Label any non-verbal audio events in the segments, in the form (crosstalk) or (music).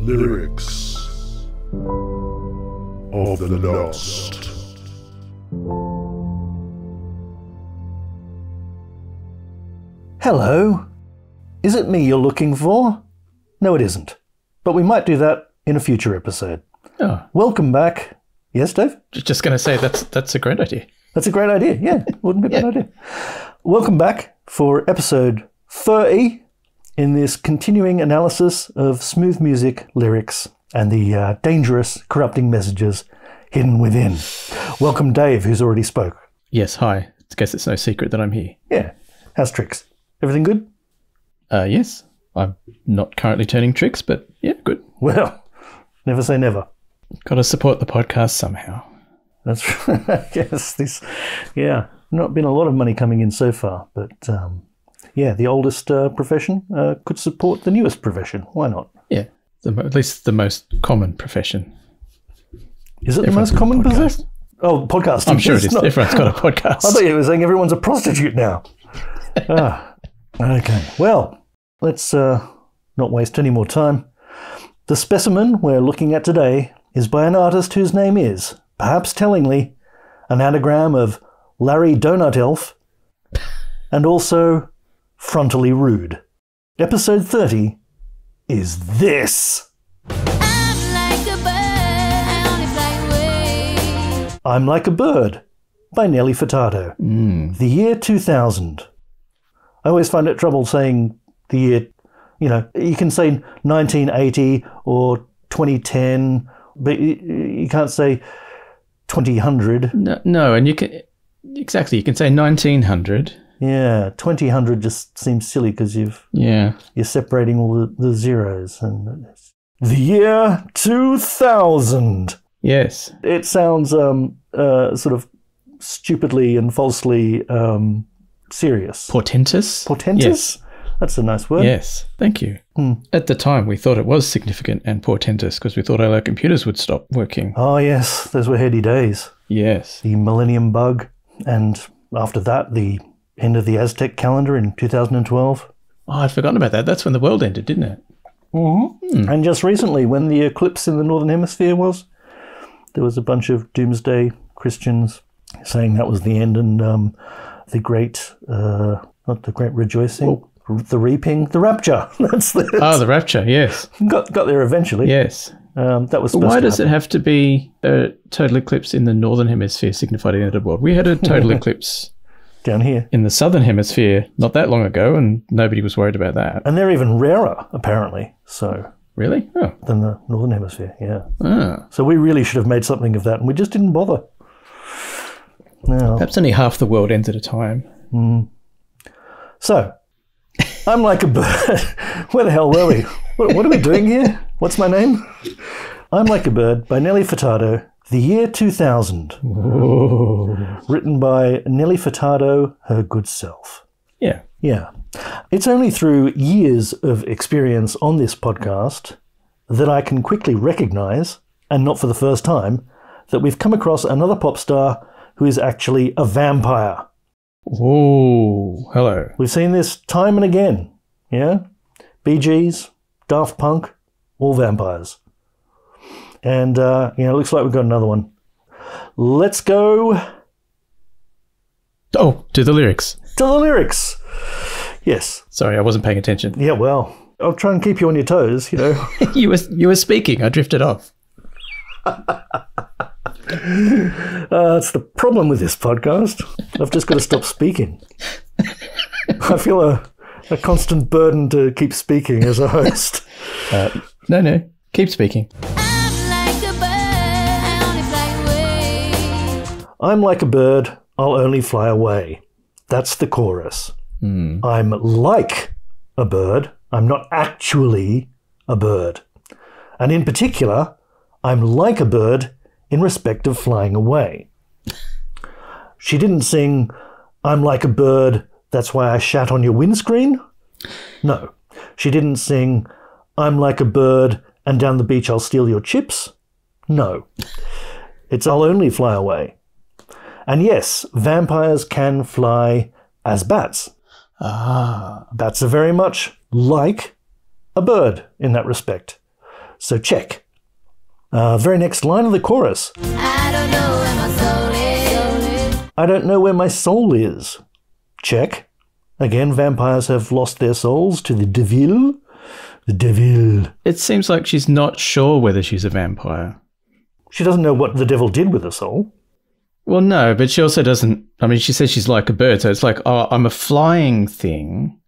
Lyrics of the Lost. Hello. Is it me you're looking for? No, it isn't. But we might do that in a future episode. Oh, Welcome back. Yes, Dave? just going to say that's that's a great idea. That's a great idea. Yeah, wouldn't be a bad (laughs) idea. Welcome back for episode 30 in this continuing analysis of smooth music, lyrics, and the uh, dangerous, corrupting messages hidden within. Welcome, Dave, who's already spoke. Yes, hi. I guess it's no secret that I'm here. Yeah, how's tricks? Everything good? Uh, yes, I'm not currently turning tricks, but yeah, good. Well, never say never. Got to support the podcast somehow. That's (laughs) I guess this, yeah, not been a lot of money coming in so far, but um, yeah, the oldest uh, profession uh, could support the newest profession. Why not? Yeah, the, at least the most common profession. Is it the most common podcast. possession? Oh, podcasting. I'm sure it It's is. not- Everyone's got a (laughs) podcast. I thought you were saying everyone's a prostitute now. (laughs) ah, okay. Well, let's uh, not waste any more time. The specimen we're looking at today is by an artist whose name is, perhaps tellingly, an anagram of Larry Donut Elf and also frontally rude. Episode 30 is this. I'm like a bird, I only fly away. I'm Like a Bird by Nelly Furtado. Mm. The year 2000. I always find it trouble saying the year, you know, you can say 1980 or 2010, but you, you can't say 2000. No, no, and you can exactly you can say 1900. Yeah, 2000 just seems silly because you've Yeah, you're separating all the, the zeros. And the year 2000. yes, It sounds um, uh, sort of stupidly and falsely um, serious. portentous. Portentous? That's a nice word. Yes, thank you. Hmm. At the time, we thought it was significant and portentous because we thought all our computers would stop working. Oh, yes, those were heady days. Yes. The Millennium Bug, and after that, the end of the Aztec calendar in 2012. Oh, I'd forgotten about that. That's when the world ended, didn't it? And just recently, when the eclipse in the Northern Hemisphere was, there was a bunch of doomsday Christians saying that was the end and um, the great, uh, not the great rejoicing, the reaping, the rapture. (laughs) That's the, Oh, the rapture. Yes. got, got there eventually. Yes. Um, that was why does it have to be a total eclipse in the northern hemisphere signify the end of the world? We had a total (laughs) eclipse down here? in the southern hemisphere not that long ago, and nobody was worried about that. And they're even rarer, apparently, so Really? Oh. than the Northern Hemisphere, yeah. ah. So we really should have made something of that, and we just didn't bother. No. Perhaps only half the world ends at a time. So, I'm like a bird. (laughs) Where the hell were we? What, what are we doing here? What's my name? I'm Like a Bird by Nelly Furtado, the year 2000. (laughs) Written by Nelly Furtado, her good self. Yeah. Yeah. It's only through years of experience on this podcast that I can quickly recognize, and not for the first time, that we've come across another pop star who is actually a vampire. Oh, hello. We've seen this time and again. Yeah? Bee Gees, Daft Punk, all vampires. And, uh, you know, it looks like we've got another one. Let's go Oh, to the lyrics. to the lyrics. Yes. Sorry, I wasn't paying attention. Yeah, well, I'll try and keep you on your toes, you know. (laughs) you were you were speaking. I drifted off. (laughs) Uh, that's the problem with this podcast. I've just got to stop speaking. I feel a, a constant burden to keep speaking as a host. No, no. Keep speaking. I'm like a bird, I'll only fly away. That's the chorus. Hmm. I'm like a bird, I'm not actually a bird. And in particular, I'm like a bird in respect of flying away. She didn't sing, I'm like a bird, that's why I shat on your windscreen. No. She didn't sing, I'm like a bird, and down the beach I'll steal your chips. No. It's I'll only fly away. And yes, vampires can fly as bats. Ah. Bats are very much like a bird in that respect. So check. Uh, very next line of the chorus. I don't know where my soul is. I don't know where my soul is. Check. Again, vampires have lost their souls to the devil. The devil. It seems like she's not sure whether she's a vampire. She doesn't know what the devil did with her soul. Well, no, but she also doesn't. I mean, she says she's like a bird, so it's like, oh, I'm a flying thing.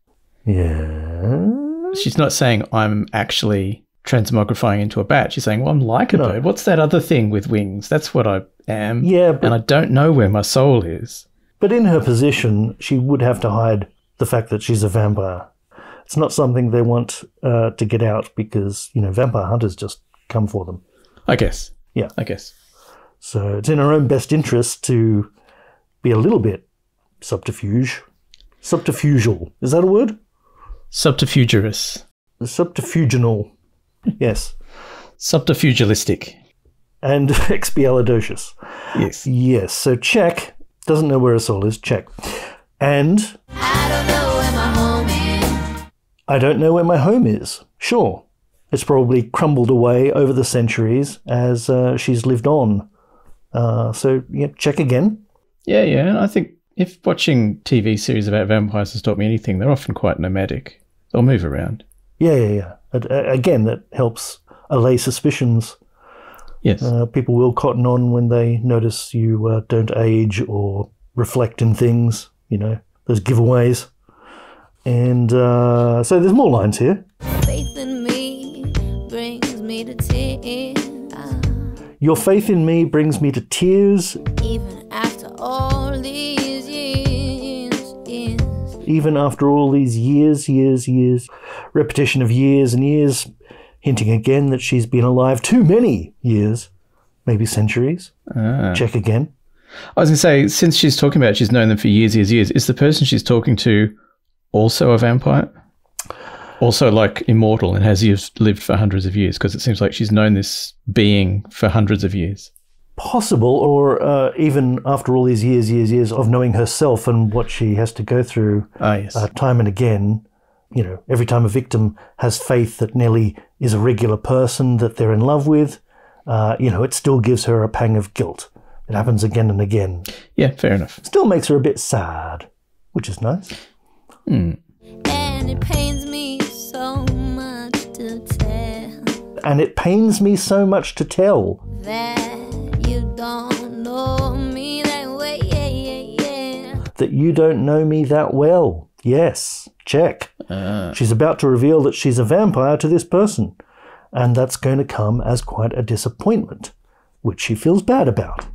Yeah. She's not saying I'm actually transmogrifying into a bat. She's saying, well, I'm like a No. bird. What's that other thing with wings? That's what I am. Yeah, but, And I don't know where my soul is. but in her position, she would have to hide the fact that she's a vampire. It's not something they want uh, to get out because, you know, vampire hunters just come for them. I guess. Yeah. I guess. So it's in our own best interest to be a little bit subterfuge. Subterfugal. Is that a word? Subterfugerous. Subterfuginal. Yes. Subterfugialistic. And (laughs) expialidocious. Yes. Yes. So check. Doesn't know where her soul is. Check. And I don't know where my home is. I don't know where my home is. Sure. It's probably crumbled away over the centuries as uh, she's lived on. Uh, so, yeah, check again. Yeah, yeah. And I think if watching TV series about vampires has taught me anything, they're often quite nomadic. They'll move around. Yeah, yeah, yeah. And, uh, again, that helps allay suspicions. Yes. Uh, people will cotton on when they notice you uh, don't age or reflect in things, you know, those giveaways. And uh, so there's more lines here. Faith in me brings me to tears. Your faith in me brings me to tears, Even after all these years, years. even after all these years, years, years. Repetition of years and years, hinting again that she's been alive too many years, maybe centuries. Ah. Check again. I was going to say, since she's talking about she's known them for years, years, years, is the person she's talking to also a vampire? Also, like immortal and has years- lived for hundreds of years? Because it seems like she's known this being for hundreds of years. Possible, or uh, even after all these years, years, years of knowing herself and what she has to go through Ah, yes. uh, time and again. You know, every time a victim has faith that Nelly is a regular person that they're in love with, uh, you know, it still gives her a pang of guilt. It happens again and again. yeah, fair enough. Still makes her a bit sad, which is nice. And And it pains me so much to tell that you don't know me that way. Yeah, yeah, yeah. that you don't know me that well. Yes, check. Ah. She's about to reveal that she's a vampire to this person, and that's going to come as quite a disappointment, which she feels bad about.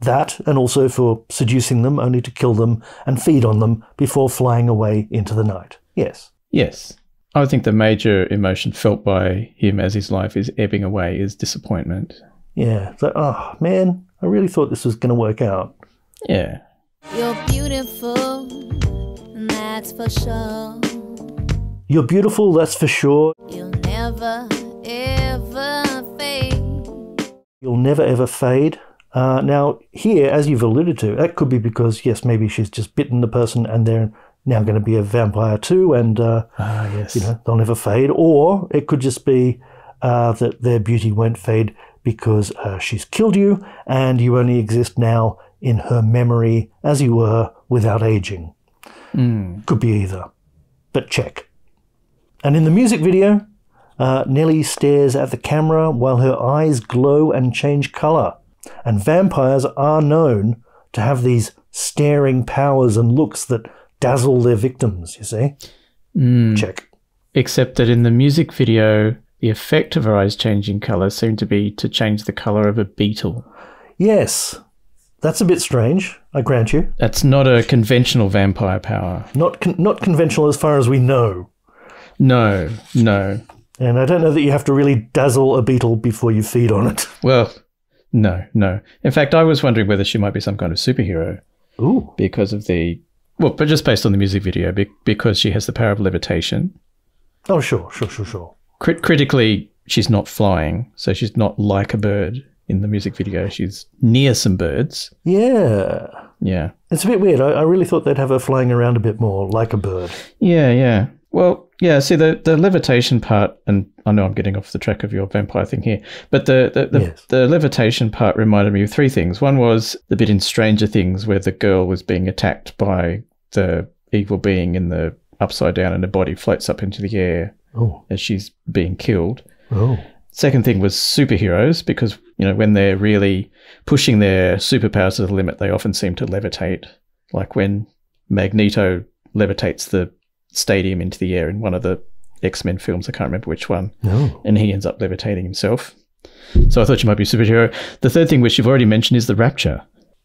That, and also for seducing them only to kill them and feed on them before flying away into the night. Yes. Yes. I think the major emotion felt by him as his life is ebbing away is disappointment. Yeah. So, oh, man, I really thought this was going to work out. Yeah. You're beautiful, and that's for sure. You're beautiful, that's for sure. You'll never, ever fade. You'll never ever fade. Uh, now, here, as you've alluded to, that could be because, yes, maybe she's just bitten the person and they're now going to be a vampire too, and, uh, Ah, yes. you know, they'll never fade. Or it could just be uh, that their beauty won't fade because uh, she's killed you and you only exist now in her memory as you were without aging. Could be either. But check. And in the music video, uh, Nelly stares at the camera while her eyes glow and change color. And vampires are known to have these staring powers and looks that dazzle their victims, you see? Hmm. Check. Except that in the music video, the effect of her eyes changing colour seemed to be to change the colour of a beetle. Yes, that's a bit strange, I grant you. That's not a conventional vampire power. Not, con- not conventional as far as we know. No, no. And I don't know that you have to really dazzle a beetle before you feed on it. Well, no, no. In fact, I was wondering whether she might be some kind of superhero Ooh. because of the. Well, but just based on the music video, be- because she has the power of levitation. Oh, sure, sure, sure, sure. Crit- critically, she's not flying, so she's not like a bird in the music video. She's near some birds. Yeah. Yeah. It's a bit weird. I, I really thought they'd have her flying around a bit more like a bird. Yeah, yeah. Well, Yeah, see the, the levitation part, and I know I'm getting off the track of your vampire thing here, but the the, the, Yes. the levitation part reminded me of three things. One was the bit in Stranger Things where the girl was being attacked by the evil being in the upside down, and her body floats up into the air Oh, as she's being killed. oh, Second thing was superheroes because you know when they're really pushing their superpowers to the limit, they often seem to levitate. Like when Magneto levitates the stadium into the air in one of the X Men films, I can't remember which one, no. and he ends up levitating himself. So I thought she might be a superhero. The third thing, which you've already mentioned, is the rapture.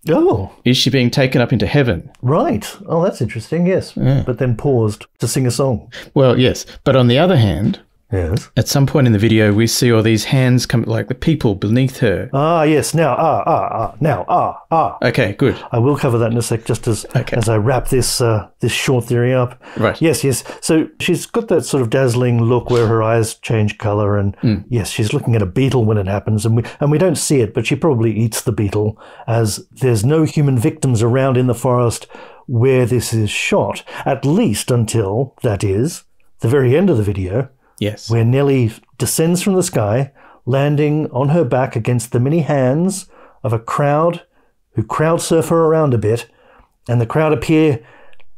Oh, Is she being taken up into heaven? right. Oh, that's interesting. Yes, Yeah. but then paused to sing a song. Well, yes. But on the other hand, Yes. at some point in the video, we see all these hands come, like the people beneath her. Ah, yes. Now, ah, ah, ah. Now, ah, ah. Okay, good. I will cover that in a sec, just as Okay. as I wrap this uh, this short theory up. Right. Yes, yes. So she's got that sort of dazzling look where her eyes change color, and yes, she's looking at a beetle when it happens, and we and we don't see it, but she probably eats the beetle, as there's no human victims around in the forest where this is shot, at least until that is the very end of the video, Yes. where Nelly descends from the sky, landing on her back against the many hands of a crowd who crowd surf her around a bit, and the crowd appear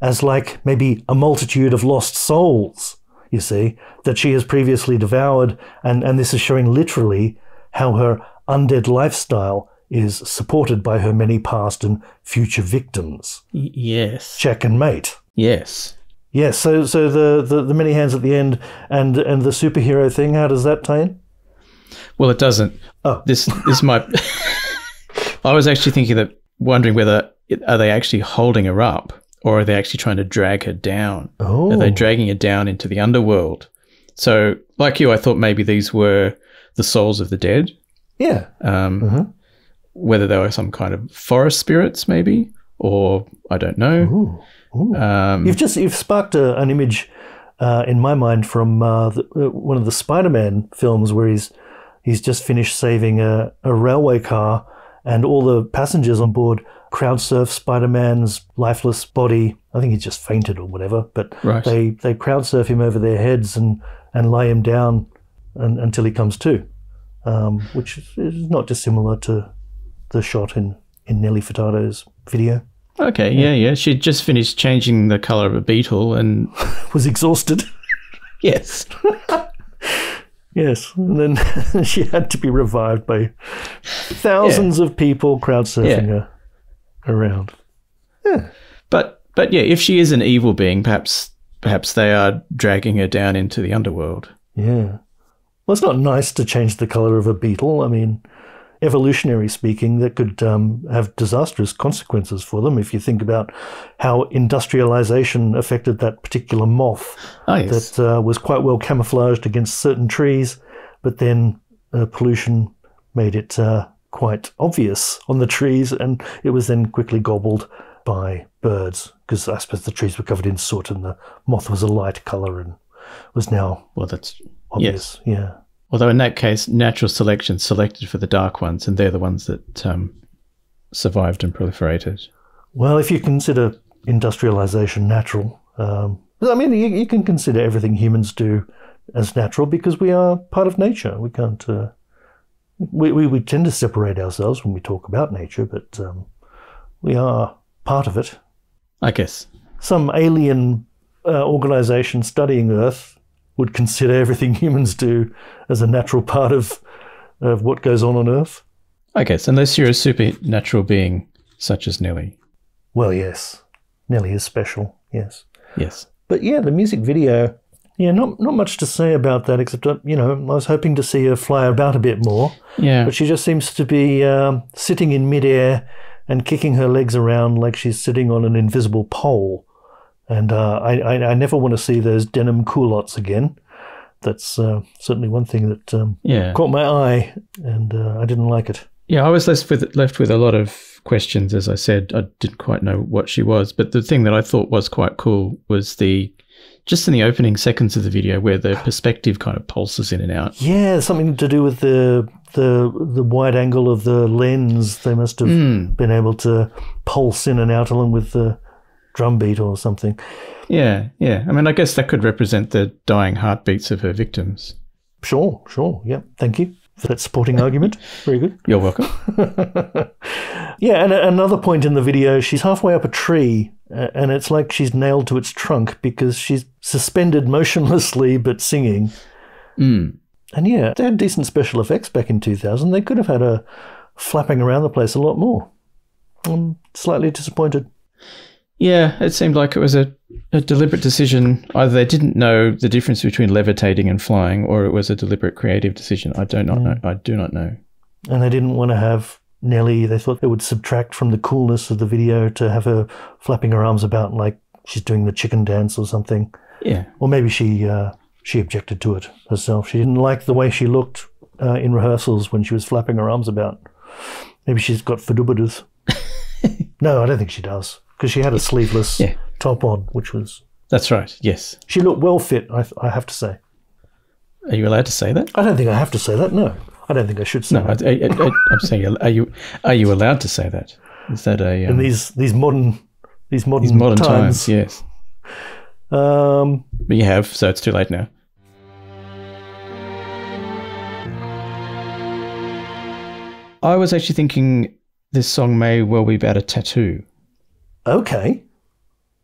as like maybe a multitude of lost souls, you see, that she has previously devoured, and, and this is showing literally how her undead lifestyle is supported by her many past and future victims. Y- yes. Check and mate. Yes. Yes, so so the, the, the many hands at the end and and the superhero thing, how does that tie in? Well, it doesn't. Oh. This this might. (laughs) I was actually thinking that, wondering whether it, are they actually holding her up, or are they actually trying to drag her down? Oh, Are they dragging her down into the underworld? So, like you, I thought maybe these were the souls of the dead. yeah. Um, Mhm. Whether they were some kind of forest spirits, maybe, or I don't know. Ooh. Um, You've just you've sparked a, an image uh, in my mind from uh, the, uh, one of the Spider-Man films where he's he's just finished saving a, a railway car, and all the passengers on board crowd surf Spider-Man's lifeless body. I think he's just fainted or whatever, but Right. they they crowd surf him over their heads and and lay him down un, until he comes to, um, which is, is not dissimilar to the shot in in Nelly Furtado's video. Okay, yeah, yeah. She'd just finished changing the color of a beetle, and (laughs) Was exhausted. (laughs) yes, (laughs) Yes, and then she had to be revived by thousands of people crowd surfing Yeah. her around. Yeah. But but yeah, if she is an evil being, perhaps perhaps they are dragging her down into the underworld. Yeah. Well, it's not nice to change the color of a beetle. I mean, evolutionary speaking, that could um, have disastrous consequences for them if you think about how industrialization affected that particular moth Oh yes. that uh, was quite well camouflaged against certain trees, but then uh, pollution made it uh, quite obvious on the trees, and it was then quickly gobbled by birds because I suppose the trees were covered in soot and the moth was a light color and was now well, that's obvious. Yeah. Although in that case, natural selection selected for the dark ones, and they're the ones that um, survived and proliferated. Well, if you consider industrialization natural, um, I mean, you, you can consider everything humans do as natural because we are part of nature. We can't. Uh, we, we we tend to separate ourselves when we talk about nature, but um, we are part of it. I guess. Some alien uh, organization studying Earth would consider everything (laughs) humans do as a natural part of of what goes on on Earth. I guess unless you're a supernatural being such as Nelly. Well, yes, Nelly is special. Yes. Yes. But yeah, the music video, yeah, not not much to say about that except uh, you know I was hoping to see her fly about a bit more, Yeah. but she just seems to be um, sitting in midair and kicking her legs around like she's sitting on an invisible pole, and uh, I, I I never want to see those denim culottes again. That's uh, certainly one thing that um, Yeah. caught my eye, and uh, I didn't like it. Yeah, I was left with left with a lot of questions. As I said, I didn't quite know what she was, but the thing that I thought was quite cool was the just in the opening seconds of the video where the perspective kind of pulses in and out. Yeah, something to do with the the the wide angle of the lens. They must have Mm. been able to pulse in and out along with the drum beat or something. Yeah, yeah. I mean, I guess that could represent the dying heartbeats of her victims. Sure, sure. Yep. Thank you for that supporting argument. Very good. You're welcome. (laughs) Yeah, and another point in the video, she's halfway up a tree, and it's like she's nailed to its trunk because she's suspended motionlessly but singing. Mm. And yeah, they had decent special effects back in 2000. They could have had her flapping around the place a lot more. I'm slightly disappointed. Yeah, it seemed like it was a, a deliberate decision. Either they didn't know the difference between levitating and flying, or it was a deliberate creative decision. I do not know. I do not know. And they didn't want to have Nelly, they thought it would subtract from the coolness of the video to have her flapping her arms about like she's doing the chicken dance or something. Yeah, Or maybe she uh, she objected to it herself. She didn't like the way she looked uh, in rehearsals when she was flapping her arms about. Maybe she's got fadubidas. (laughs) no, I don't think she does because she had a sleeveless Yeah. top on, which was that's right. Yes. she looked well fit. I, I have to say. Are you allowed to say that? I don't think I have to say that. No, I don't think I should say No, that. I, I, I'm saying, are you are you allowed to say that? Is that a In um, these these modern these modern, these modern times, times? Yes, um, but you have, so it's too late now. I was actually thinking this song may well be about a tattoo. Okay,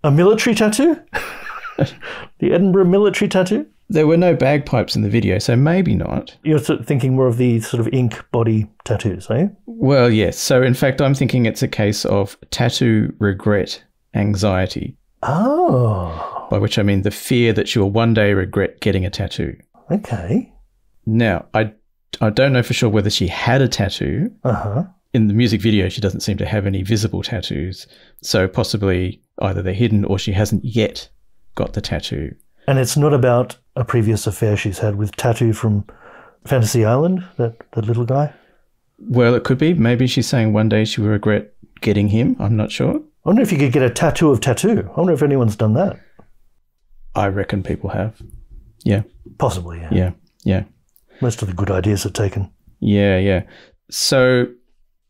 a military tattoo, (laughs) the Edinburgh military tattoo. There were no bagpipes in the video, so maybe not. You're sort of thinking more of the sort of ink body tattoos, eh? Well, yes. So, in fact, I'm thinking it's a case of tattoo regret anxiety, Oh, by which I mean the fear that you will one day regret getting a tattoo. okay. Now, I, I don't know for sure whether she had a tattoo. Uh huh. In the music video, she doesn't seem to have any visible tattoos. So, possibly either they're hidden or she hasn't yet got the tattoo. And it's not about a previous affair she's had with Tattoo from Fantasy Island, that, that little guy. Well, it could be. Maybe she's saying one day she will regret getting him. I'm not sure. I wonder if you could get a tattoo of Tattoo. I wonder if anyone's done that. I reckon people have. Yeah, Possibly, yeah. yeah, yeah. Most of the good ideas are taken. Yeah, yeah. So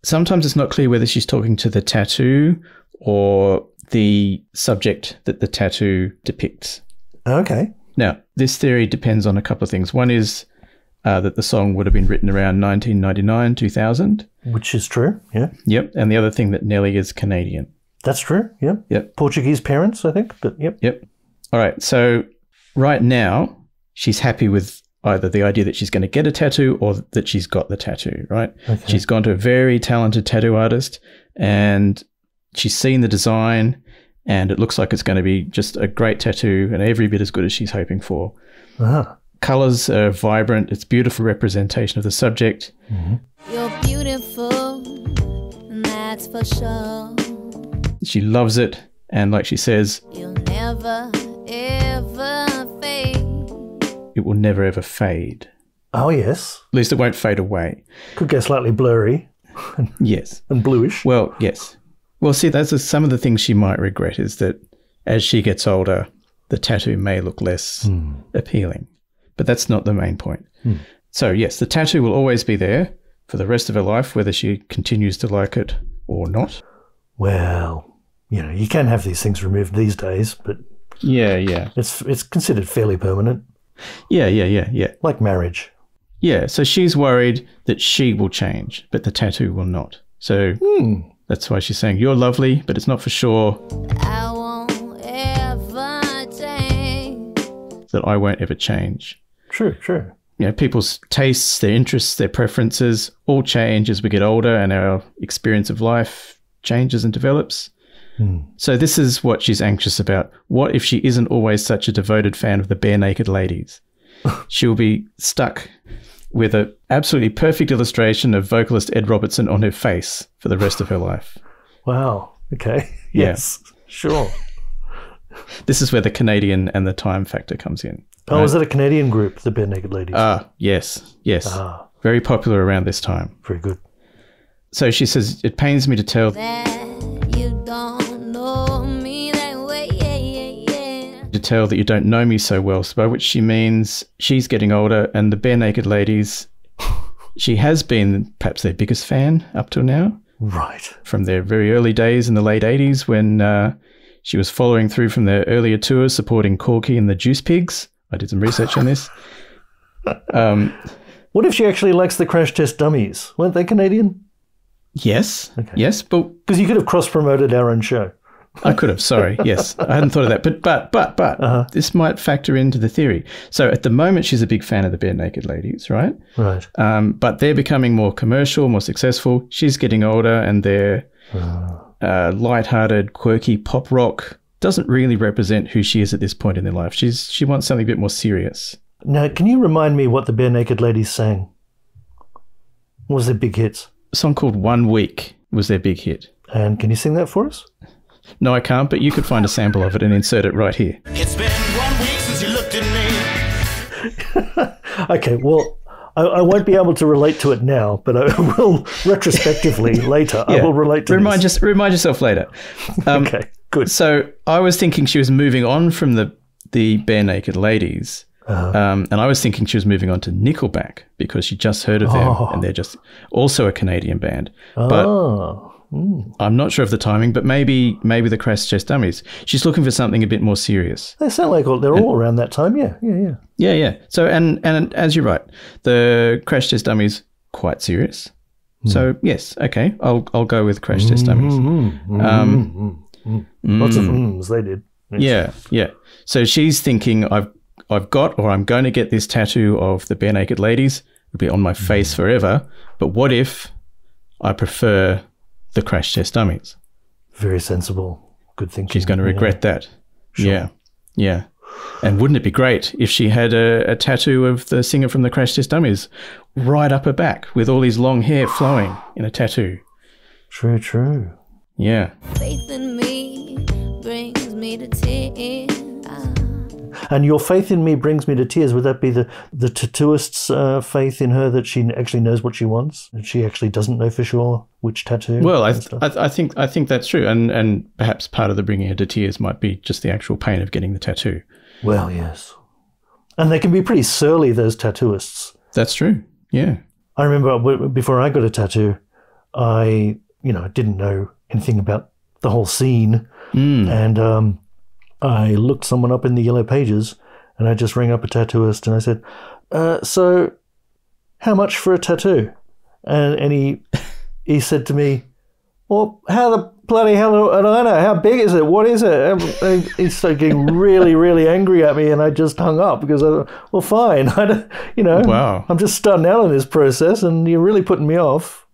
sometimes it's not clear whether she's talking to the tattoo or the subject that the tattoo depicts. Okay. Now, this theory depends on a couple of things. One is uh, that the song would have been written around 1999, 2000. Which is true, yeah. Yep. And the other thing that Nelly is Canadian. That's true, yep. Yep. Portuguese parents, I think, but yep. Yep. All right. So right now, she's happy with either the idea that she's going to get a tattoo or that she's got the tattoo, right? Okay. She's gone to a very talented tattoo artist and she's seen the design and it looks like it's going to be just a great tattoo and every bit as good as she's hoping for. Ah, Colors are vibrant, it's beautiful representation of the subject. You're beautiful, and that's for sure. She loves it and like she says, You'll never, ever fade. It will never ever fade. oh, yes. At least it won't fade away. Could get slightly blurry Yes. and bluish. Well, yes. Well, see, that's some of the things she might regret is that as she gets older, the tattoo may look less hmm. appealing. But that's not the main point. Hmm. So, yes, the tattoo will always be there for the rest of her life, whether she continues to like it or not. Well, you know, you can have these things removed these days, but Yeah, yeah. it's it's considered fairly permanent, Yeah, yeah, yeah, yeah. like marriage. Yeah, so she's worried that she will change, but the tattoo will not. So hmm. that's why she's saying, You're lovely, but it's not for sure I won't ever change. that I won't ever change. True, true. you know, people's tastes, their interests, their preferences all change as we get older and our experience of life changes and develops. So this is what she's anxious about. What if she isn't always such a devoted fan of the Barenaked Ladies? (laughs) She'll be stuck with an absolutely perfect illustration of vocalist Ed Robertson on her face for the rest of her life. Wow. Okay. (laughs) Yeah. Yes. Sure. This is where the Canadian and the time factor comes in. Oh, is it a Canadian group, the Barenaked Ladies? Ah, yes, yes. ah, Very popular around this time. very good. So she says, It pains me to tell That you don't know me that way. Yeah, yeah, yeah. to tell that you don't know me so well, so by which she means she's getting older and the Barenaked Ladies, she has been perhaps their biggest fan up till now Right. from their very early days in the late 80s when uh, She was following through from their earlier tours, supporting Corky and the Juice Pigs. I did some research on this. (laughs) Um, What if she actually likes the Crash Test Dummies? Weren't they Canadian? Yes, yes, but Because you could have cross promoted our own show. (laughs) I could have. Sorry. Yes, I hadn't thought of that. But but but but this might factor into the theory. So at the moment, she's a big fan of the Barenaked Ladies, right? Right. Um, but they're becoming more commercial, more successful. She's getting older, and their uh, light-hearted, quirky pop rock doesn't really represent who she is at this point in their life. She's she wants something a bit more serious. Now, can you remind me what the Barenaked Ladies sang? What was their big hits? A song called "One Week" was their big hit. And can you sing that for us? No, I can't. But you could find a sample of it and insert it right here. (laughs) It's been one week since you looked at me. Okay, well, I, I won't be able to relate to it now, but I (laughs) will retrospectively (laughs) later. I will relate to remind this. Just remind yourself later. Um, Okay, good. So I was thinking she was moving on from the the Barenaked Ladies, Uh-huh. um, and I was thinking she was moving on to Nickelback because she just heard of them, Oh. and they're just also a Canadian band. But oh, I'm not sure of the timing. But maybe maybe the Crash Test Dummies. She's looking for something a bit more serious. they sound like all, they're all around that time. Yeah, yeah, yeah. Yeah, yeah. So and and as you're right, the Crash Test Dummies quite serious. Hmm. So yes, okay, I'll I'll go with Crash Test Dummies. Mm-hmm. Um, Lots of ums they did. Yeah, yeah. So she's thinking, I've I've got or I'm going to get this tattoo of the Barenaked Ladies. It'll be on my mm. face forever. But what if I prefer the crash test dummies? Very sensible. Good thinking. She's going to Yeah. regret that. Yeah, yeah. And wouldn't it be great if she had a, a tattoo of the singer from the Crash Test Dummies right up her back with all his long hair flowing in a tattoo? True, true. Yeah. Faith in me brings me to tears. And your faith in me brings me to tears. Would that be the the tattooist's uh, faith in her that she actually knows what she wants, and she actually doesn't know for sure which tattoo? Well, I, stuff? I, I think I think that's true, and and perhaps part of the bringing her to tears might be just the actual pain of getting the tattoo. well, yes. And they can be pretty surly. Those tattooists. That's true. Yeah. I remember before I got a tattoo, I you know didn't know anything about the whole scene, and um, I looked someone up in the yellow pages, and I just rang up a tattooist and I said, uh, "So, how much for a tattoo?" And and he (laughs) he said to me, "Well, how the bloody hell do I know? How big is it? What is it?" And he started getting really really angry at me, and I just hung up because I thought, well, fine, (laughs) I don't, you know, Wow. I'm just starting out on this process, and you're really putting me off.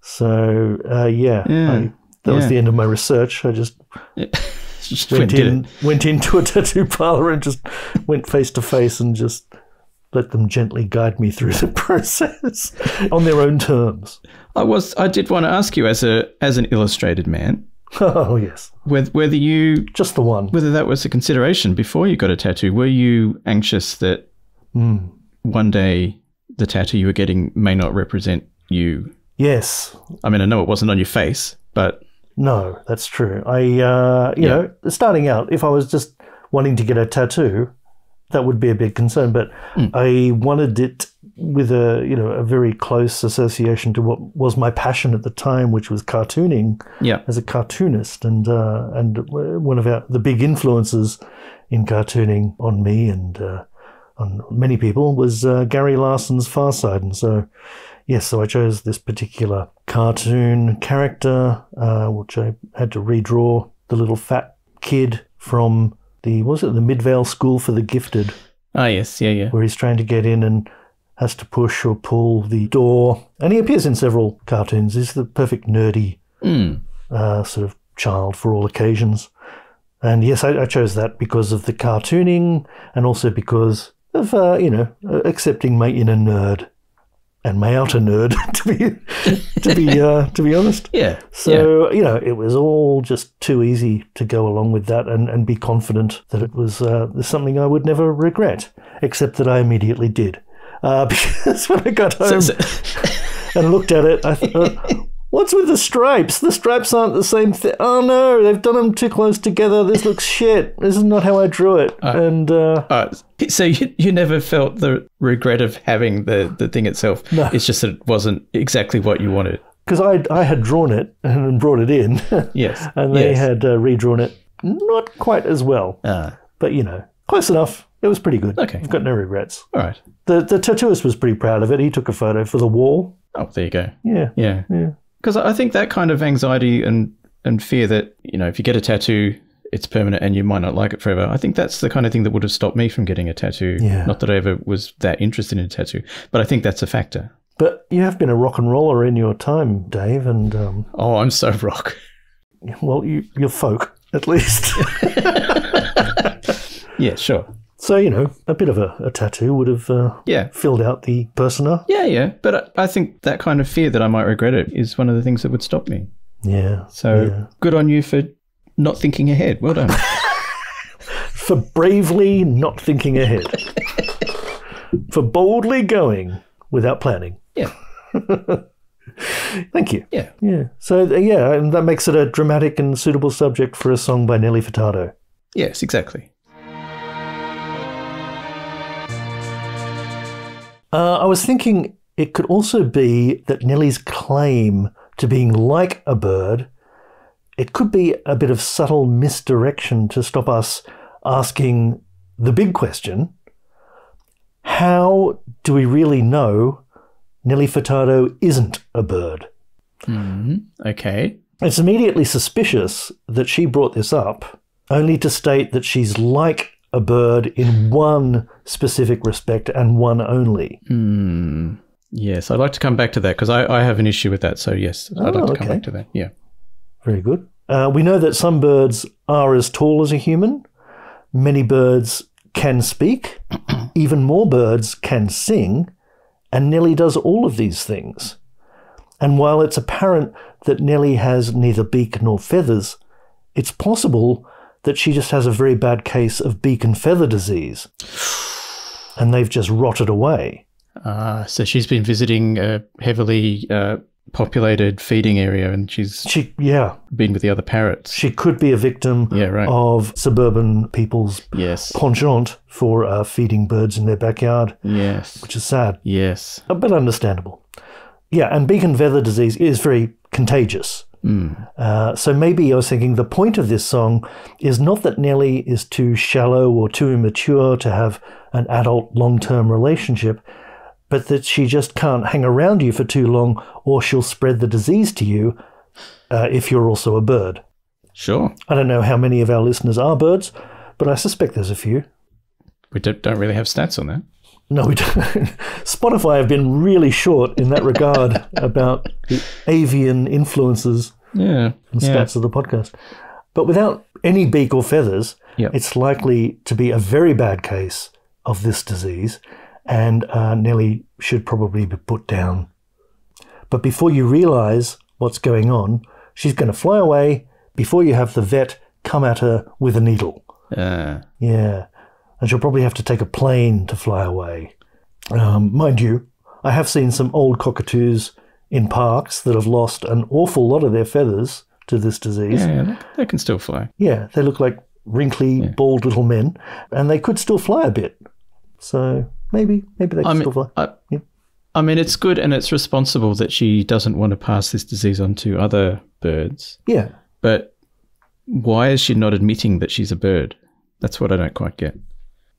So uh, yeah, Yeah. I, that was the end of my research. I just (laughs) Just went in, went into a tattoo parlor and just went face to face and just let them gently guide me through the (laughs) process on their own terms. I was. I did want to ask you, as a as an illustrated man, (laughs) Oh yes, whether whether you just the one. whether that was a consideration before you got a tattoo. Were you anxious that Hmm. one day the tattoo you were getting may not represent you? Yes, I mean, I know it wasn't on your face, but no, that's true. I, uh, you Yeah. know, starting out, if I was just wanting to get a tattoo, that would be a big concern. But I wanted it with a, you know, a very close association to what was my passion at the time, which was cartooning. yeah, as a cartoonist, and uh, and one of our the big influences in cartooning on me and uh, on many people was uh, Gary Larson's Far Side, and so yes, so I chose this particular cartoon character, uh, which I had to redraw the little fat kid from the was it the Midvale School for the Gifted ah, yes, yeah, yeah, where he's trying to get in and has to push or pull the door. And he appears in several cartoons. He's the perfect nerdy Mm. uh, sort of child for all occasions. And yes, I, I chose that because of the cartooning and also because of, uh, you know, accepting my inner nerd and my outer nerd, (laughs) to be, to be, (laughs) uh, to be honest. yeah, yeah. So, you know, it was all just too easy to go along with that and, and be confident that it was uh, something I would never regret, except that I immediately did. Uh, (laughs) because when I got home So- and looked at it, I thought, what's with the stripes? The stripes aren't the same thing. Oh no, they've done them too close together. This looks (laughs) shit. This is not how I drew it. and uh, Uh, so you, you never felt the regret of having the, the thing itself. No. It's just that it wasn't exactly what you wanted. because I I had drawn it (laughs) and brought it in, (laughs) Yes. and they yes. had uh, redrawn it not quite as well, Ah, but you know, close enough. It was pretty good. Okay. I've got no regrets. all right. The the tattooist was pretty proud of it. He took a photo for the wall. Oh, there you go. Yeah. Yeah. Yeah. Because I think that kind of anxiety and, and fear that, you know, if you get a tattoo, it's permanent and you might not like it forever. I think that's the kind of thing that would have stopped me from getting a tattoo. Yeah. Not that I ever was that interested in a tattoo, but I think that's a factor. But you have been a rock and roller in your time, Dave, and um, Oh, I'm so rock. well, you, you're folk at least. (laughs) Yeah, sure. So you know, a bit of a, a tattoo would have uh, Yeah. filled out the persona. Yeah, yeah. But I, I think that kind of fear that I might regret it is one of the things that would stop me. Yeah. So Yeah. good on you for not thinking ahead. Well done. (laughs) (laughs) For bravely not thinking ahead. (laughs) For boldly going without planning. yeah. Thank you. Yeah. Yeah. So uh, yeah, and that makes it a dramatic and suitable subject for a song by Nelly Furtado. Yes, exactly. Uh, I was thinking it could also be that Nelly's claim to being like a bird, it could be a bit of subtle misdirection to stop us asking the big question how do we really know Nelly Furtado isn't a bird? Okay. It's immediately suspicious that she brought this up only to state that she's like a bird in one specific respect and one only. Yes, I'd like to come back to that because I, I have an issue with that. So, yes, I'd Oh, like to come back to that. Yeah. Very good. Uh, we know that some birds are as tall as a human. Many birds can speak. (clears throat) Even more birds can sing. And Nelly does all of these things. And while it's apparent that Nelly has neither beak nor feathers, it's possible that she just has a very bad case of beak and feather disease. And they've just rotted away. Uh, so she's been visiting a heavily uh, populated feeding area and she's She, yeah, been with the other parrots. she could be a victim Yeah, right. of suburban people's yes. penchant for uh, feeding birds in their backyard, Yes. which is sad, Yes. but understandable. Yeah, and beak and feather disease is very contagious. Uh, so maybe I was thinking the point of this song is not that Nelly is too shallow or too immature to have an adult long term relationship, but that she just can't hang around you for too long or she'll spread the disease to you uh, if you're also a bird. Sure. I don't know how many of our listeners are birds, but I suspect there's a few. We don't, don't really have stats on that. No, we don't. (laughs) Spotify have been really short in that regard (laughs) about the avian influences Yeah. and yeah. stats of the podcast. But without any beak or feathers, Yep. it's likely to be a very bad case of this disease, and uh, Nelly should probably be put down. But before you realize what's going on, she's going to fly away before you have the vet come at her with a needle. Uh, Yeah, and she'll probably have to take a plane to fly away. Um, mind you, I have seen some old cockatoos in parks that have lost an awful lot of their feathers to this disease. yeah, they, can still fly. Yeah, they look like wrinkly, bald little men, and they could still fly a bit. So maybe, maybe they can I mean, still fly. I, Yeah. I mean, it's good and it's responsible that she doesn't want to pass this disease on to other birds. Yeah, But why is she not admitting that she's a bird? That's what I don't quite get.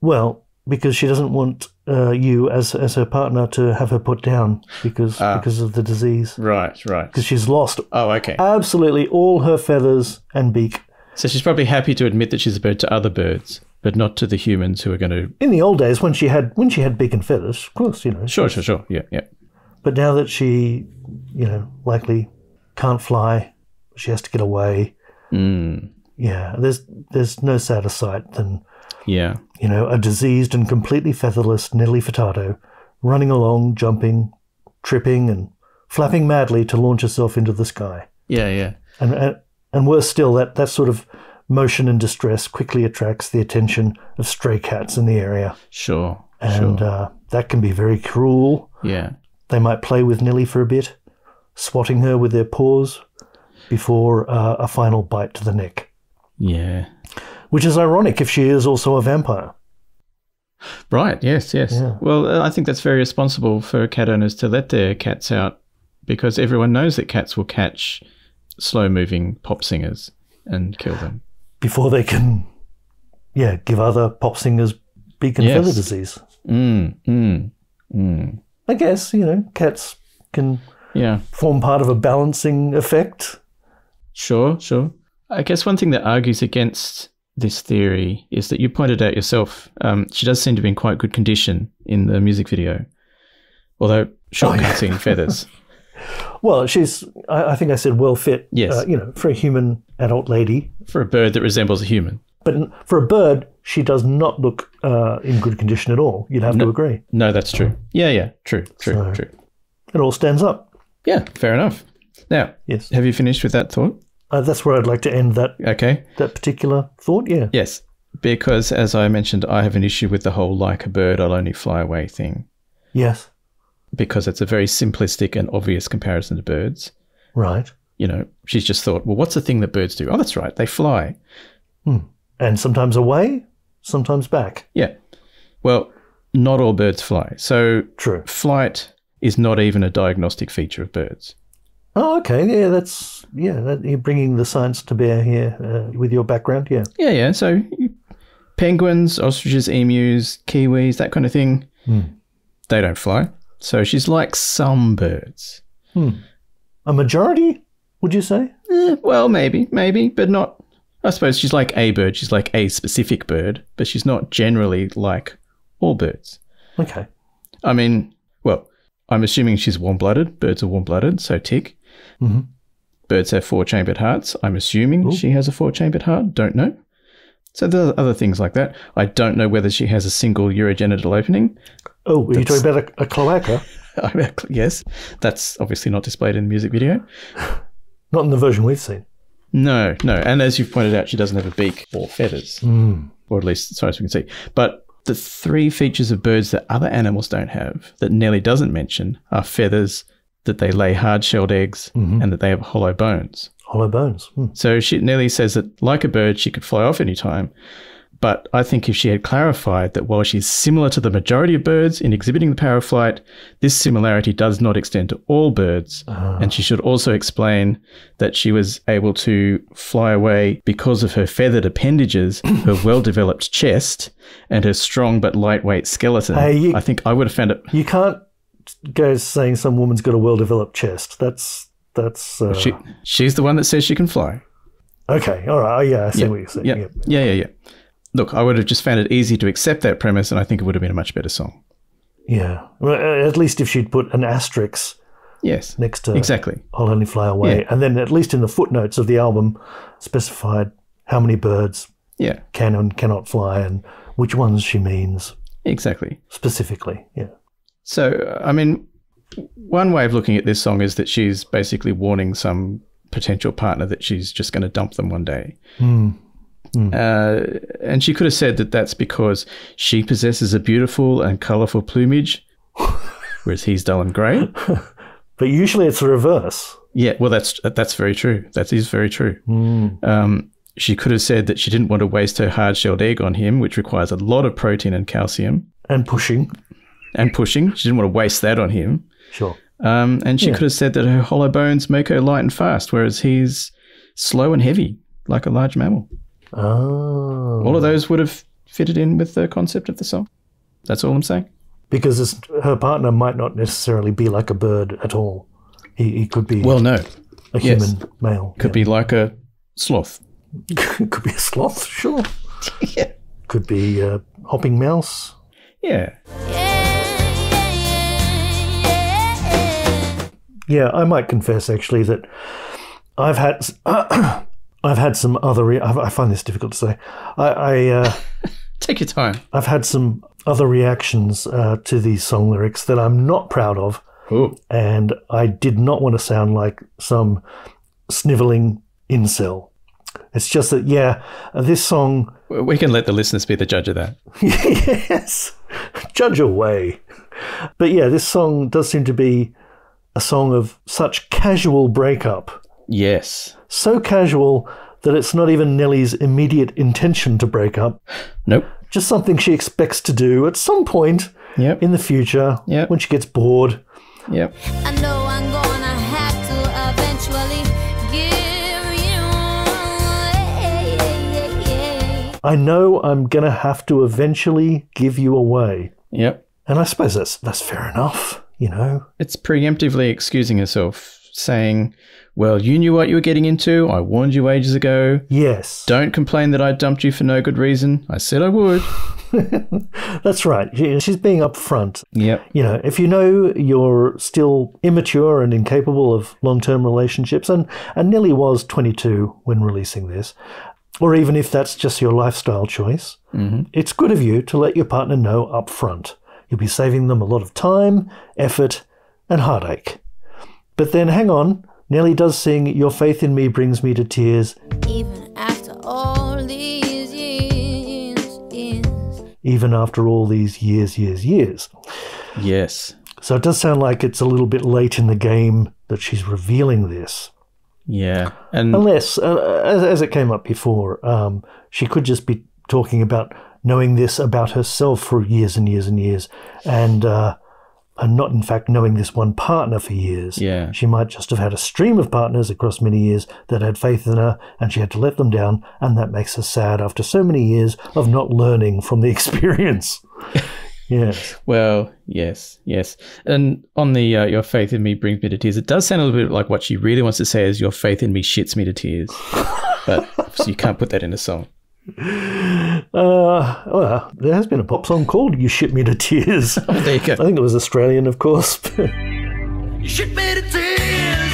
well, because she doesn't want uh, you as as her partner to have her put down because Ah. because of the disease. Right, right. Because she's lost Oh, okay. absolutely all her feathers and beak. So she's probably happy to admit that she's a bird to other birds, but not to the humans who are going to. In the old days, when she had when she had beak and feathers, of course, you know. Sure, sure, sure. Yeah, yeah. But now that she, you know, likely can't fly, she has to get away. Mm, Yeah, there's there's no sadder sight than yeah. you know a diseased and completely featherless Nelly Furtado running along, jumping, tripping, and flapping madly to launch herself into the sky. Yeah, yeah. And and, and worse still, that that sort of motion and distress quickly attracts the attention of stray cats in the area, Sure, and sure. uh, that can be very cruel. yeah. They might play with Nelly for a bit, swatting her with their paws before uh, a final bite to the neck. Yeah. Which is ironic if she is also a vampire. Right. Yes. Yes. Yeah. Well, uh, I think that's very responsible for cat owners to let their cats out because everyone knows that cats will catch slow-moving pop singers and kill them. before they can, yeah, give other pop singers beak and Yes. feather disease. Mm, mm, mm. I guess you know cats can Yeah, form part of a balancing effect. sure, sure. I guess one thing that argues against this theory is that you pointed out yourself. Um, she does seem to be in quite good condition in the music video, although sure, Oh, yeah. can't see any feathers. (laughs) Well, she's I, I think I said well fit. Yes. uh, you know, for a human adult lady. For a bird that resembles a human. But for a bird, she does not look uh, in good condition at all. You'd have to agree. No, that's true. Yeah, yeah, true, true, So- true. It all stands up. Yeah, fair enough. Now, Yes. have you finished with that thought? Uh, that's where I'd like to end that Okay. that particular thought. Yeah. Yes, because as I mentioned, I have an issue with the whole like a bird, I'll only fly away thing Yes. because it's a very simplistic and obvious comparison to birds. Right. You know, she's just thought, well, what's the thing that birds do? Oh, that's right, they fly. Hmm. And sometimes away, sometimes back. Yeah. Well, not all birds fly. So, True. flight is not even a diagnostic feature of birds. Oh, okay. Yeah, that's yeah. That, you're bringing the science to bear here uh, with your background. Yeah. Yeah, yeah. So, penguins, ostriches, emus, kiwis, that kind of thing, they don't fly. So, she's like some birds. A majority, would you say? Eh, well, maybe, maybe, but not. I suppose she's like a bird. She's like a specific bird, but she's not generally like all birds. Okay. I mean, well, I'm assuming she's warm blooded. Birds are warm blooded, so tick. Mhm. Birds have four chambered hearts. I'm assuming she has a four chambered heart. Don't know. So there are other things like that. I don't know whether she has a single urogenital opening. Oh, are you That's- talking about a, a cloaca? (laughs) yes, that's obviously not displayed in the music video. (laughs) Not in the version we've seen. No, no. And as you've pointed out, she doesn't have a beak or feathers, or at least as far as we can see. But the three features of birds that other animals don't have, that Nelly doesn't mention, are feathers, that they lay hard shelled eggs, and that they have hollow bones. Hollow bones. Hmm. So she, Nelly says that, like a bird, she could fly off any time. But I think if she had clarified that while she's similar to the majority of birds in exhibiting the power of flight, this similarity does not extend to all birds. And she should also explain that she was able to fly away because of her feathered appendages, her (coughs) well developed chest, and her strong but lightweight skeleton. Hey, you- I think I would have found it. You can't go saying some woman's got a well-developed chest. That's that's uh, She, she's the one that says she can fly. okay. All right. Oh, yeah, I see what you're saying. Yeah. Yeah. yeah, yeah, yeah. Look, I would have just found it easy to accept that premise, and I think it would have been a much better song. Yeah. Well, at least if she'd put an asterisk Yes, next to exactly. I'll Only Fly Away, Yeah. and then at least in the footnotes of the album specified how many birds Yeah, can and cannot fly and which ones she means exactly. specifically. Yeah. So, I mean, one way of looking at this song is that she's basically warning some potential partner that she's just going to dump them one day. Uh, and she could have said that that's because she possesses a beautiful and colourful plumage, (laughs) whereas he's dull and grey. (laughs) But usually it's the reverse. Yeah, well, that's that's very true. That is very true. Um, she could have said that she didn't want to waste her hard-shelled egg on him, which requires a lot of protein and calcium, And pushing. And pushing. She didn't want to waste that on him. Sure. Um, and she Yeah. could have said that her hollow bones make her light and fast, whereas he's slow and heavy, like a large mammal. Oh. All of those would have fitted in with the concept of the song. That's all I'm saying. Because her partner might not necessarily be like a bird at all. He, he could be Well, no, a yes. human male. could be like a sloth. (laughs) could be a sloth, sure. (laughs) yeah. Could be a hopping mouse. Yeah. Yeah, I might confess actually that I've had (coughs) I've had some other. Re- I I find this difficult to say. I, I uh, (laughs) Take your time. I've had some other reactions uh, to these song lyrics that I'm not proud of, Ooh. and I did not want to sound like some sniveling incel. It's just that, yeah, this song, We can let the listeners be the judge of that. (laughs) yes, judge away. But yeah, this song does seem to be a song of such casual breakup Yes. so casual that it's not even Nelly's immediate intention to break up, Nope. just something she expects to do at some point Yep. in the future Yep. when she gets bored. Yep. I know I'm gonna have to eventually give you I know I'm going to have to eventually give you away. Yep. And I suppose that's, that's fair enough, you know? It's preemptively excusing herself, saying, Well, you knew what you were getting into. I warned you ages ago. Yes. Don't complain that I dumped you for no good reason. I said I would. (laughs) That's right. She's being upfront. Yep. You know, if you know you're still immature and incapable of long term relationships, and, and Nelly was 22 when releasing this, or even if that's just your lifestyle choice, mm-hmm. it's good of you to let your partner know up front. You'll be saving them a lot of time, effort, and heartache. But then hang on, Nelly does sing Your Faith in Me Brings Me to Tears, Even after all these years, years. even after all these years, years, years. Yes. So it does sound like it's a little bit late in the game that she's revealing this. Yeah. And Unless, uh, as, as it came up before, um, she could just be talking about knowing this about herself for years and years and years, and uh, and not in fact knowing this one partner for years. Yeah. she might just have had a stream of partners across many years that had faith in her, and she had to let them down, and that makes her sad after so many years of not learning from the (laughs) experience. yes. Well, yes, yes. And on the uh, "Your faith in me brings me to tears," it does sound a little bit like what she really wants to say is "Your faith in me shits me to tears," but (laughs) you can't put that in a song. Uh, well, there has been a pop song called "You Shit Me to Tears." (laughs) There you go. I think it was Australian, of course. (laughs) You should be the tears.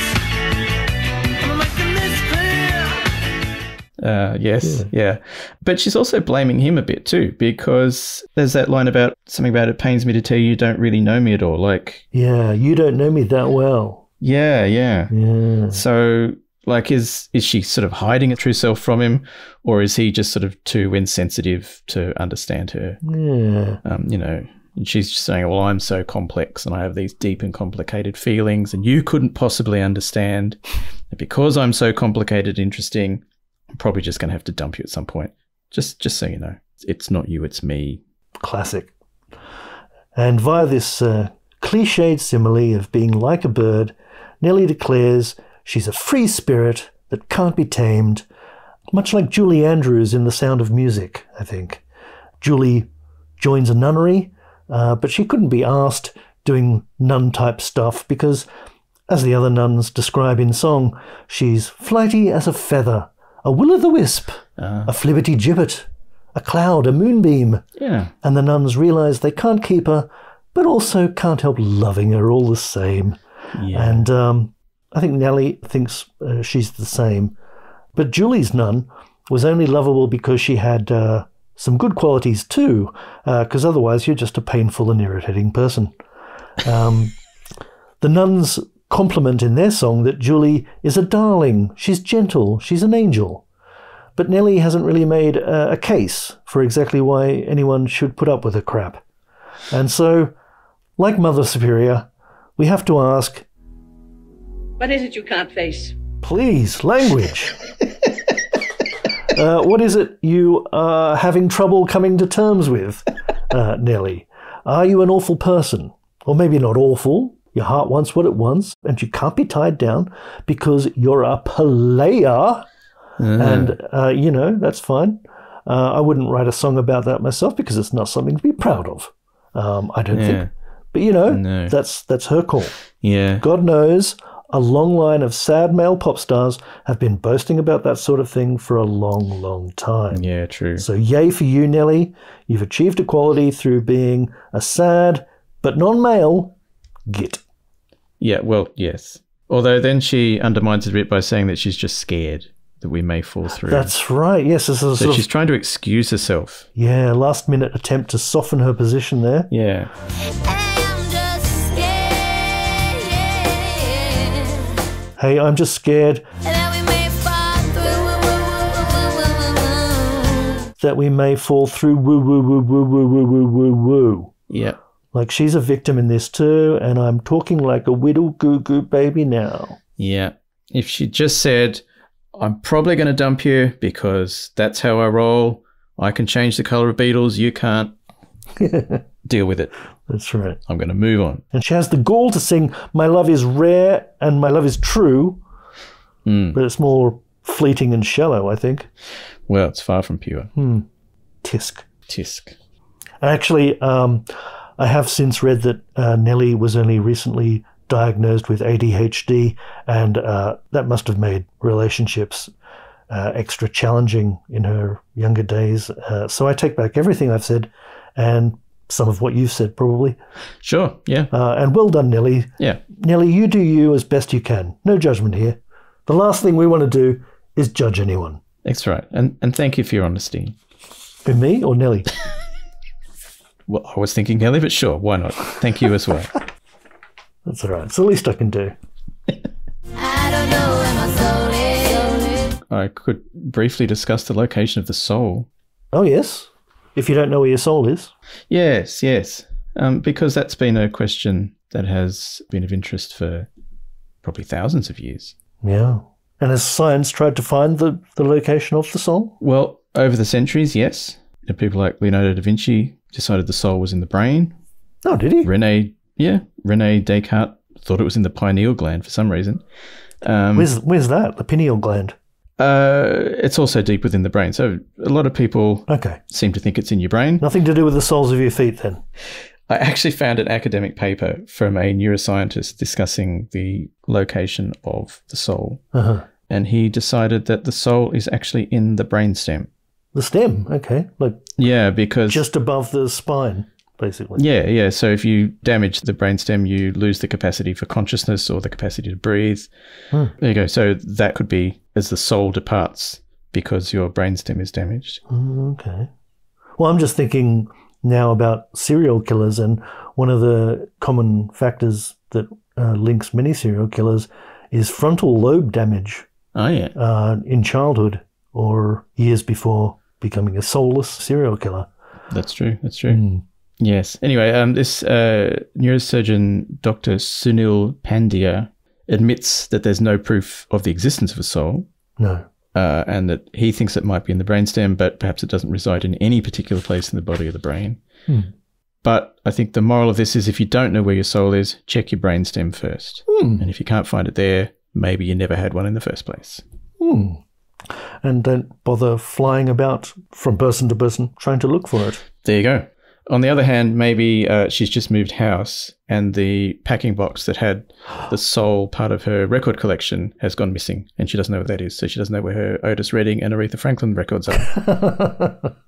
I'm this clear. Uh, yes, yeah. But she's also blaming him a bit too, because there's that line about something about it pains me to tell you you don't really know me at all. Like, yeah, you don't know me that well. yeah, yeah. Yeah. So, like, is is she sort of hiding a true self from him, or is he just sort of too insensitive to understand her? Yeah. Um, you know, and she's just saying, "Well, I'm so complex, and I have these deep and complicated feelings, and you couldn't possibly understand. And because I'm so complicated, interesting, I'm probably just going to have to dump you at some point. Just, just so you know, it's not you, it's me. Classic. And via this uh, cliched simile of being like a bird, Nelly declares she's a free spirit that can't be tamed, much like Julie Andrews in The Sound of Music, I think. Julie joins a nunnery, uh, but she couldn't be asked doing nun type stuff because, as the other nuns describe in song, she's flighty as a feather, a will o' the wisp, a flibbity gibbet, a cloud, a moonbeam. Yeah, And the nuns realize they can't keep her, but also can't help loving her all the same. yeah, And um, I think Nelly thinks uh, she's the same. But Julie's nun was only lovable because she had uh, some good qualities too, because otherwise you're just a painful and irritating person. Um, (laughs) the nuns compliment in their song that Julie is a darling, she's gentle, she's an angel. But Nelly hasn't really made uh, a case for exactly why anyone should put up with her crap. And so, like Mother Superior, we have to ask What is it you can't face? Please, language. uh, what is it you are having trouble coming to terms with, uh, Nelly? Are you an awful person? Or maybe not awful. Your heart wants what it wants, and you can't be tied down because you're a player. And, uh, you know, that's fine. Uh, I wouldn't write a song about that myself because it's not something to be proud of. Um, I don't Yeah. think. But, you know, No. that's, that's her call. yeah. God knows a long line of sad male pop stars have been boasting about that sort of thing for a long, long time. Yeah, true. So, yay for you, Nelly. You've achieved equality through being a sad but non male git. Yeah, well, yes. Although then she undermines it a bit by saying that she's just scared that we may fall through. That's right. Yes, this is so she's of, trying to excuse herself. yeah, last minute attempt to soften her position there. Yeah. Hey, I'm just scared that we may fall through. that we may fall through woo woo woo woo woo woo woo woo woo. Yeah. Like she's a victim in this too, and I'm talking like a whittle goo goo baby now. Yeah. If she just said, I'm probably going to dump you because that's how I roll. I can change the color of beetles. You can't. Deal with it. That's right. I'm going to move on. And she has the gall to sing, My love is rare and my love is true. But it's more fleeting and shallow, I think. Well, it's far from pure. Tisk. Tisk. Actually, um, I have since read that uh, Nelly was only recently diagnosed with ADHD, and uh, that must have made relationships uh, extra challenging in her younger days. Uh, so I take back everything I've said, and some of what you've said probably. Sure. Yeah. Uh, and well done, Nelly. Yeah. Nelly, you do you as best you can. No judgment here. The last thing we want to do is judge anyone. That's right. And and thank you for your honesty. Who, me or Nelly? (laughs) Well, I was thinking Nelly, but sure, why not? Thank you as well. (laughs) That's all right. It's the least I can do. (laughs) I don't know where my soul is. I could briefly discuss the location of the soul. Oh, yes. If you don't know where your soul is. Yes, yes. Um, because that's been a question that has been of interest for probably thousands of years. Yeah. And has science tried to find the, the location of the soul? Well, over the centuries, yes. You know, people like Leonardo da Vinci decided the soul was in the brain. Oh, did he? Rene, yeah, Rene Descartes thought it was in the pineal gland for some reason. Um, Where's, where's that? The pineal gland. Uh, it's also deep within the brain. So a lot of people Okay. seem to think it's in your brain. Nothing to do with the soles of your feet then. I actually found an academic paper from a neuroscientist discussing the location of the soul. Uh-huh. And he decided that the soul is actually in the brainstem. The stem. Okay. Like Yeah, because just above the spine, basically. yeah, yeah. So if you damage the brainstem, you lose the capacity for consciousness or the capacity to breathe. Hmm. There you go. So that could be as the soul departs because your brainstem is damaged. Mm, Okay. Well, I'm just thinking now about serial killers, and one of the common factors that uh, links many serial killers is frontal lobe damage Oh yeah. uh, in childhood or years before becoming a soulless serial killer. That's true. That's true. Yes. Anyway, um, this uh, neurosurgeon, Dr. Sunil Pandya, admits that there's no proof of the existence of a soul, No. uh, and that he thinks it might be in the brainstem, but perhaps it doesn't reside in any particular place in the body or the brain. Hmm. But I think the moral of this is if you don't know where your soul is, check your brainstem first. Hmm. And if you can't find it there, maybe you never had one in the first place. Hmm. And don't bother flying about from person to person trying to look for it. There you go. On the other hand, maybe uh, she's just moved house and the packing box that had the sole part of her record collection has gone missing and she doesn't know what that is. So she doesn't know where her Otis Redding and Aretha Franklin records are. (laughs)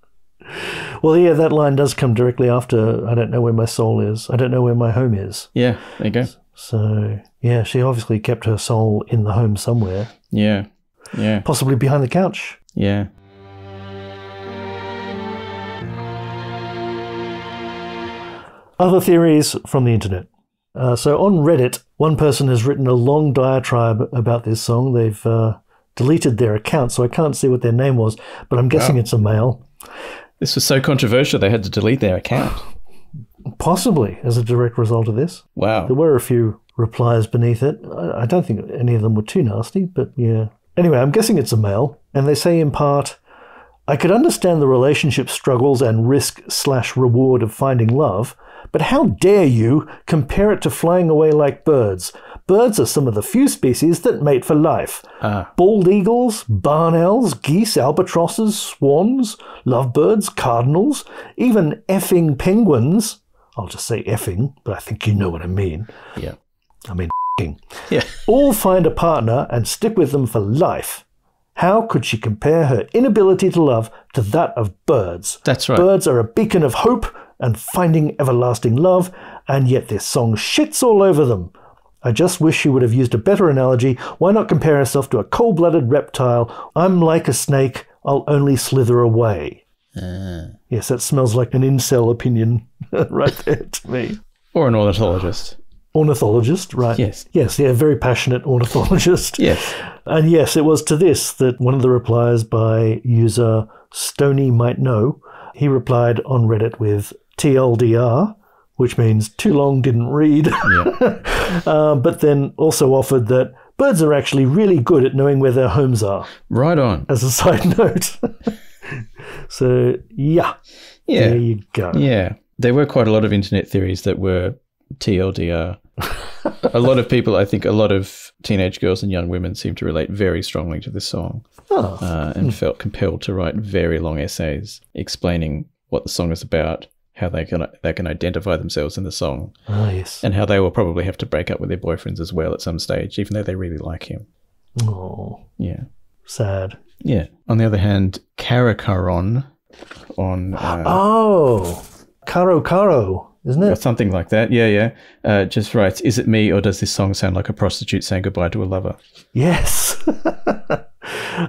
Well, yeah, that line does come directly after I don't know where my soul is. I don't know where my home is. yeah, there you go. So, yeah, she obviously kept her soul in the home somewhere, Yeah, yeah, possibly behind the couch. yeah. Other theories from the internet. Uh, so on Reddit, one person has written a long diatribe about this song. They've uh, deleted their account, so I can't see what their name was, but I'm guessing Wow. it's a male. This was so controversial they had to delete their account. Possibly as a direct result of this. Wow. There were a few replies beneath it. I I don't think any of them were too nasty, but yeah. Anyway, I'm guessing it's a male, and they say in part, I could understand the relationship struggles and risk slash reward of finding love, but how dare you compare it to flying away like birds? Birds are some of the few species that mate for life. Ah. Bald eagles, barn owls, geese, albatrosses, swans, lovebirds, cardinals, even effing penguins. I'll just say effing, but I think you know what I mean. Yeah. I mean, f***ing. Yeah. all find a partner and stick with them for life. How could she compare her inability to love to that of birds? That's right. Birds are a beacon of hope and finding everlasting love, and yet this song shits all over them. I just wish she would have used a better analogy. Why not compare herself to a cold blooded reptile? I'm like a snake, I'll only slither away. Ah. Yes, that smells like an incel opinion (laughs) right there to me. Or an ornithologist. Ornithologist, right? Yes. Yes, yeah, very passionate ornithologist. (laughs) Yes. And yes, it was to this that one of the replies by user Stony Might Know, he replied on Reddit with TLDR, which means too long didn't read, Yeah. (laughs) uh, but then also offered that birds are actually really good at knowing where their homes are, right on. as a side (laughs) note. so, yeah, Yeah. there you go. Yeah. There were quite a lot of internet theories that were TLDR. a lot of people, I think, a lot of teenage girls and young women seem to relate very strongly to this song Oh, uh, and felt compelled to write very long essays explaining what the song is about, how they can they can identify themselves in the song, ah, yes. and how they will probably have to break up with their boyfriends as well at some stage, even though they really like him. Oh, Yeah. sad. Yeah. On the other hand, Karakaron on uh, Oh, Caro Caro, isn't or it? something like that. Yeah, yeah. Uh, just writes, "Is it me or does this song sound like a prostitute saying goodbye to a lover?" Yes. (laughs)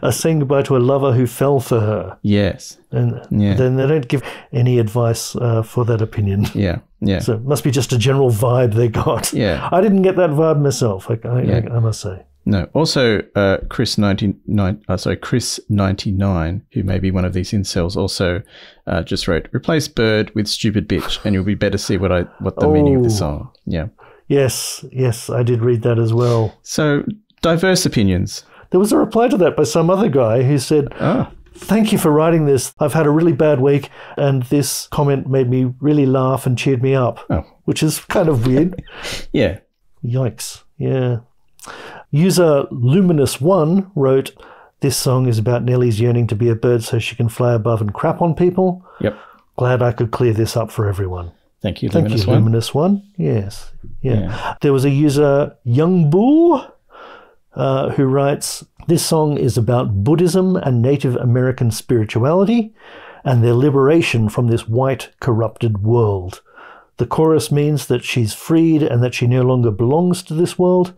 a saying goodbye to a lover who fell for her. Yes. And Yeah. then they don't give any advice uh, for that opinion. (laughs) Yeah. Yeah. So it must be just a general vibe they got. Yeah. I didn't get that vibe myself, I, I, Yeah. I, I must say. No. Also, uh, Chris ninety nine. Uh, sorry, Chris ninety nine, who may be one of these incels, also uh, just wrote, "Replace bird with stupid bitch, and you'll be better see what I what the meaning of the Oh. song." Yeah. Yes, yes, I did read that as well. So diverse opinions. There was a reply to that by some other guy who said, Ah. Thank you for writing this. I've had a really bad week, and this comment made me really laugh and cheered me up, Oh. which is kind of weird. (laughs) Yeah. Yikes. Yeah. User Luminous1 wrote, This song is about Nelly's yearning to be a bird so she can fly above and crap on people. Yep. Glad I could clear this up for everyone. Thank you, Thank Luminous you, One. Luminous One. Yes. Yeah. Yeah. There was a user, Young Bull, uh, who writes This song is about Buddhism and Native American spirituality and their liberation from this white, corrupted world. The chorus means that she's freed and that she no longer belongs to this world.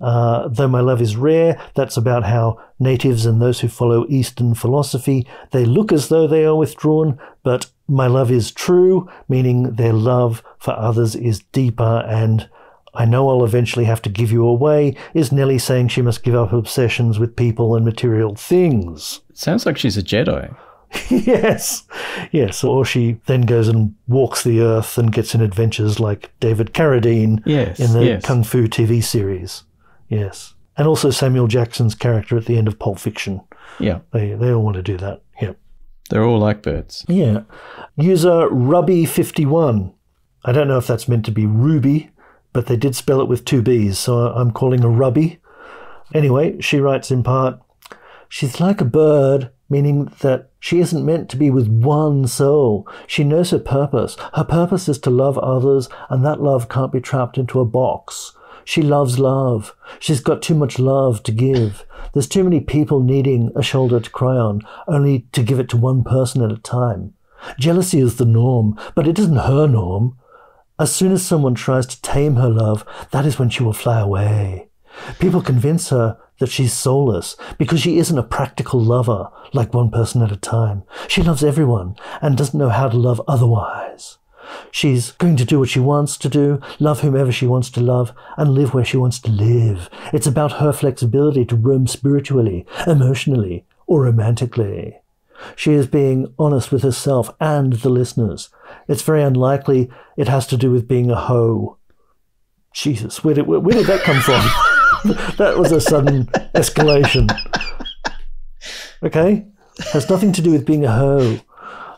Uh, though my love is rare, that's about how natives and those who follow Eastern philosophy, they look as though they are withdrawn, but my love is true, meaning their love for others is deeper and I know I'll eventually have to give you away, is Nelly saying she must give up obsessions with people and material things. Sounds like she's a Jedi. (laughs) yes, yes. Or she then goes and walks the earth and gets in adventures like David Carradine Yes, in the yes. Kung Fu TV series. Yes. And also Samuel Jackson's character at the end of Pulp Fiction. Yeah. They, they all want to do that. Yeah. They're all like birds. Yeah. User Ruby51. I don't know if that's meant to be Ruby, but they did spell it with two B's, so I'm calling her Rubby. Anyway, she writes in part She's like a bird, meaning that she isn't meant to be with one soul. She knows her purpose. Her purpose is to love others, and that love can't be trapped into a box. She loves love. She's got too much love to give. There's too many people needing a shoulder to cry on, only to give it to one person at a time. Jealousy is the norm, but it isn't her norm. As soon as someone tries to tame her love, that is when she will fly away. People convince her that she's soulless because she isn't a practical lover like one person at a time. She loves everyone and doesn't know how to love otherwise. She's going to do what she wants to do, love whomever she wants to love, and live where she wants to live. It's about her flexibility to roam spiritually, emotionally, or romantically. She is being honest with herself and the listeners. It's very unlikely it has to do with being a hoe. Jesus, where did, where, where did that come from? (laughs) that was a sudden escalation. Okay? Has nothing to do with being a hoe.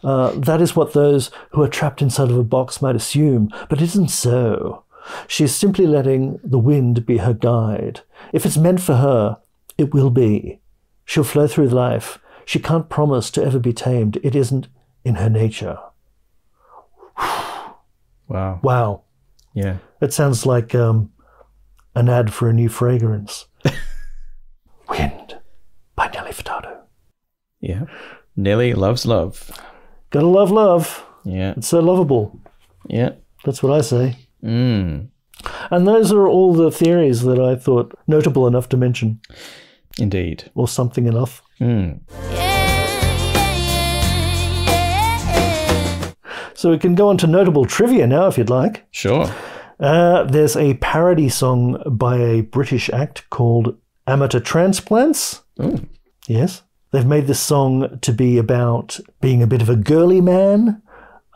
Uh, that is what those who are trapped inside of a box might assume, but it isn't so. She is simply letting the wind be her guide. If it's meant for her, it will be. She'll flow through life. She can't promise to ever be tamed. It isn't in her nature. (sighs) Wow. Wow. Yeah. It sounds like um, an ad for a new fragrance. (laughs) Wind by Nelly Furtado. Yeah. Nelly loves love. Gotta love love. Yeah. It's so lovable. Yeah. That's what I say. Mm. And those are all the theories that I thought notable enough to mention, Indeed. or something enough. Mm. So we can go on to notable trivia now, if you'd like. Sure. Uh, there's a parody song by a British act called Amateur Transplants. Ooh. Yes. They've made this song to be about being a bit of a girly man.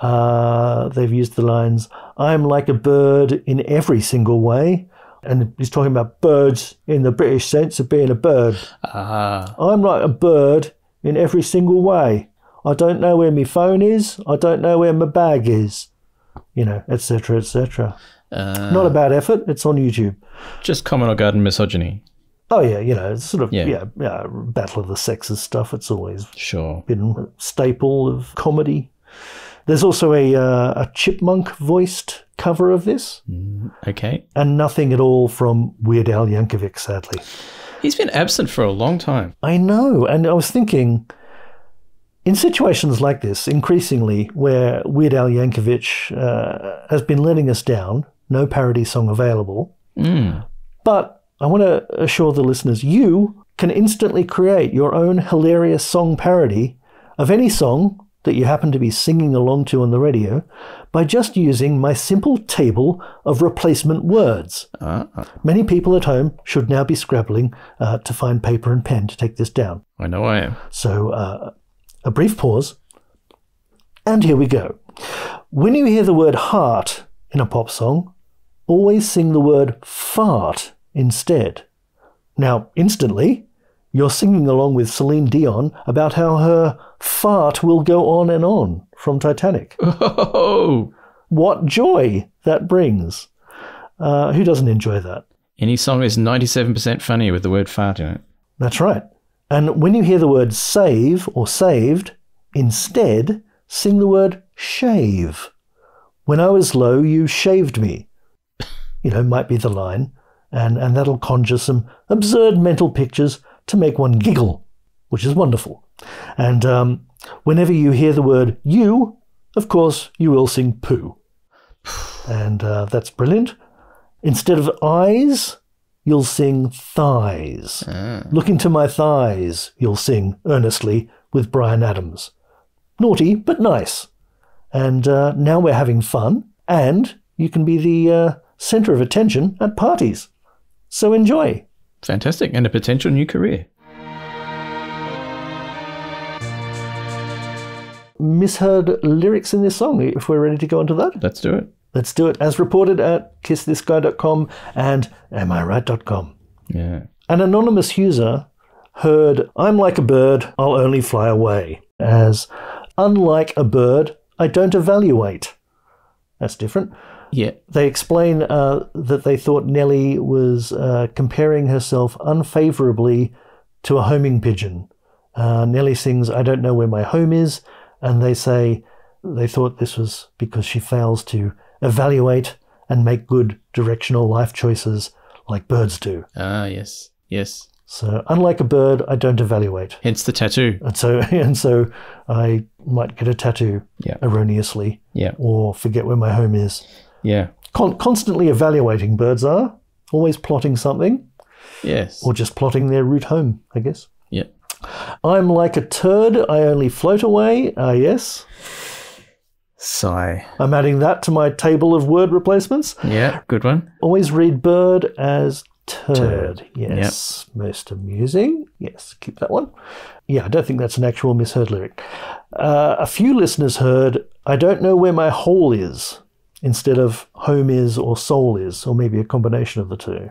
Uh, they've used the lines, I'm like a bird in every single way. And he's talking about birds in the British sense of being a bird. Ah. I'm like a bird in every single way. I don't know where my phone is. I don't know where my bag is. You know, etc., etc. Uh, Not a bad effort. It's on YouTube. just common or garden misogyny. Oh yeah, you know, it's sort of Yeah. yeah, yeah, battle of the sexes stuff. It's always Sure. been a staple of comedy. There's also a uh, a chipmunk voiced cover of this, Okay. and nothing at all from Weird Al Yankovic, sadly. He's been absent for a long time. I know, and I was thinking, in situations like this, increasingly where Weird Al Yankovic uh, has been letting us down, no parody song available. But I want to assure the listeners, you can instantly create your own hilarious song parody of any song that you happen to be singing along to on the radio by just using my simple table of replacement words. Many people at home should now be scrabbling uh, to find paper and pen to take this down. I know I am. So, uh, a brief pause, and here we go. When you hear the word heart in a pop song, always sing the word fart instead. Now, instantly, you're singing along with Celine Dion about how her fart will go on and on from Titanic. (laughs) Oh, What joy that brings! Uh, who doesn't enjoy that? any song is 97% funny with the word fart in it. That's right. And when you hear the word save or saved, instead sing the word shave. When I was low, you shaved me. You know, might be the line. And, and that'll conjure some absurd mental pictures to make one giggle, which is wonderful. And um, whenever you hear the word you, of course, you will sing poo. (sighs) And uh, that's brilliant. Instead of eyes, you'll sing thighs. Look into my thighs, you'll sing earnestly with Bryan Adams. Naughty, but nice. And uh, now we're having fun, and you can be the uh, center of attention at parties. So enjoy. Fantastic. And a potential new career. Misheard lyrics in this song, if we're ready to go into that. Let's do it. Let's do it as reported at kissthisguy.com and amiright.com. Yeah. An anonymous user heard, I'm like a bird, I'll only fly away, as unlike a bird, I don't evaluate. That's different. Yeah. They explain uh, that they thought Nelly was uh, comparing herself unfavorably to a homing pigeon. Uh, Nelly sings, I don't know where my home is, and they say they thought this was because she fails to evaluate and make good directional life choices like birds do. Ah, yes. Yes. So, unlike a bird, I don't evaluate. Hence the tattoo. And so, (laughs) and so I might get a tattoo Yeah. erroneously Yeah. or forget where my home is. Yeah. Con- constantly evaluating birds are, always plotting something, Yes. or just plotting their route home, I guess. Yeah. I'm like a turd, I only float away. Ah, yes. Sigh. I'm adding that to my table of word replacements. Yeah. Good one. Always read bird as turd. Yes. Most amusing. Yes, keep that one. Yeah, I don't think that's an actual misheard lyric. Uh, a few listeners heard, I don't know where my hole is, instead of home is or soul is, or maybe a combination of the two.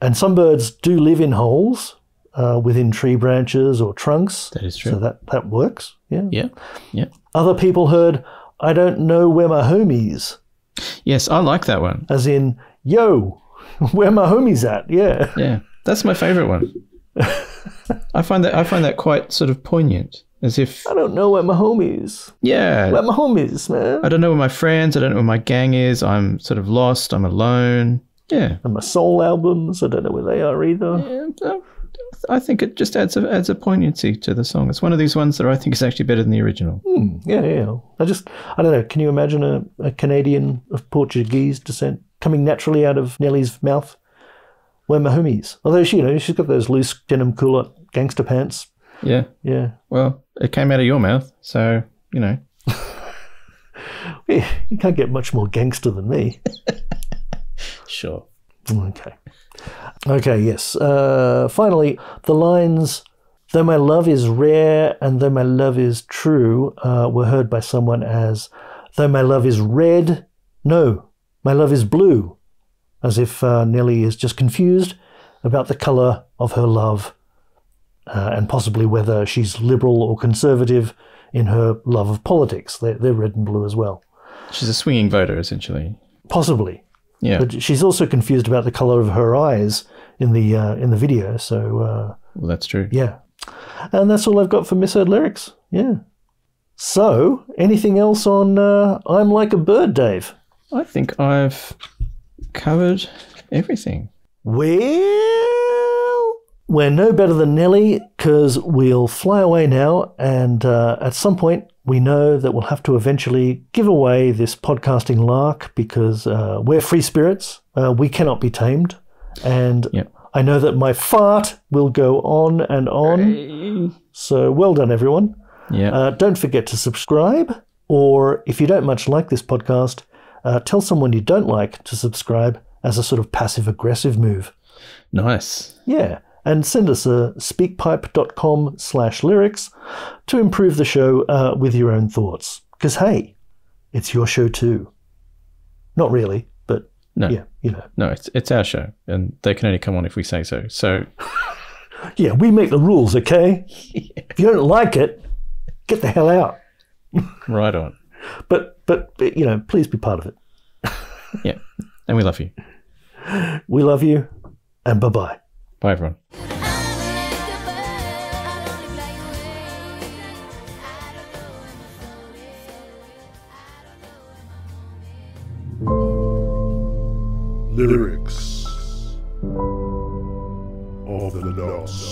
And some birds do live in holes uh, within tree branches or trunks. That is true. So that, that works. Yeah. Yeah. Yeah. Other people heard, I don't know where my home is, Yes, I like that one. as in, yo, (laughs) where my homies at? Yeah. Yeah. That's my favorite one. (laughs) I find that I find that quite sort of poignant. As if I don't know where my home is. yeah. Where my home is, man. I don't know where my friends, I don't know where my gang is, I'm sort of lost, I'm alone. Yeah. And my soul albums, I don't know where they are either. Yeah, I think it just adds a adds a poignancy to the song. It's one of these ones that I think is actually better than the original. Hmm, yeah, yeah. I just, I don't know. Can you imagine a, a Canadian of Portuguese descent coming naturally out of Nelly's mouth? Where my homies? Although she, you know, she's got those loose denim culotte gangster pants. Yeah. Yeah. Well, it came out of your mouth, so you know. (laughs) You can't get much more gangster than me. (laughs) Sure. Okay. Okay, yes. Uh, finally, the lines, though my love is rare and though my love is true, uh, were heard by someone as, though my love is red, no, my love is blue. As if uh, Nelly is just confused about the colour of her love uh, and possibly whether she's liberal or conservative in her love of politics. They're, they're red and blue as well. She's a swinging voter, essentially. Possibly. Yeah. But she's also confused about the color of her eyes in the uh, in the video. So uh, Well, that's true. yeah, and that's all I've got for misheard lyrics. Yeah. So, anything else on uh, "I'm Like a Bird," Dave? I think I've covered everything. Well, we're no better than Nelly because we'll fly away now, and uh, at some point we know that we'll have to eventually give away this podcasting lark because uh, we're free spirits. Uh, we cannot be tamed, and Yep. I know that my fart will go on and on. So well done, everyone. Yeah. Uh, don't forget to subscribe, or if you don't much like this podcast, uh, tell someone you don't like to subscribe as a sort of passive aggressive move. nice. Yeah, and send us a speakpipe.com slash lyrics to improve the show uh, with your own thoughts. Because, hey, it's your show too. Not really, but No. yeah, you know. No, it's it's our show, and they can only come on if we say so. So (laughs) Yeah, we make the rules, okay? (laughs) If you don't like it, get the hell out. (laughs) right on. But, but, but, you know, please be part of it. Yeah. And we love you. We love you, and bye bye. Bye everyone. Lyrics of the Lost.